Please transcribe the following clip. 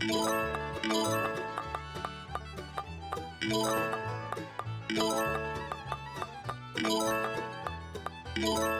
you Thank you.